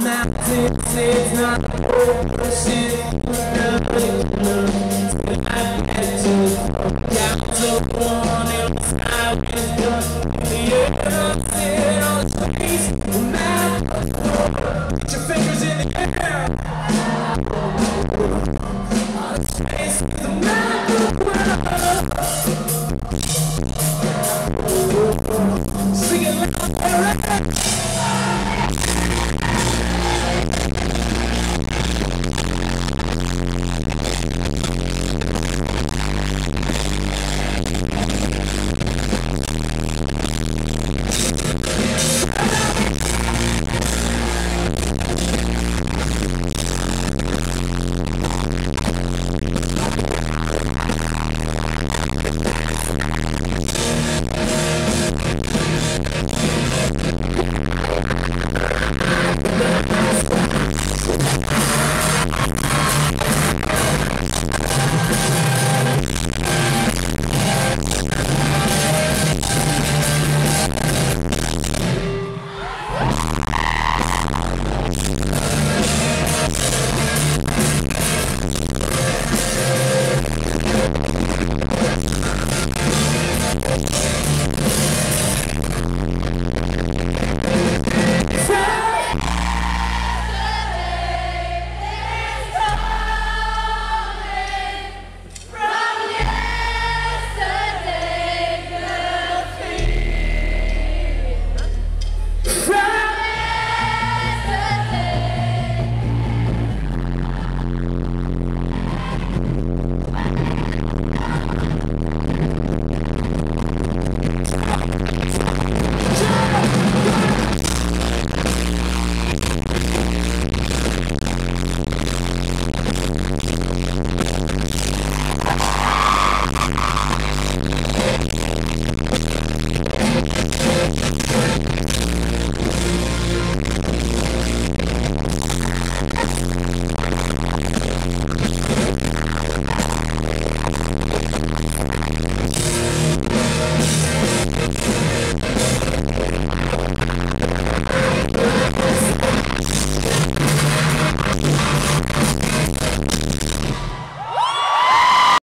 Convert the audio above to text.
done. The air, on the trees.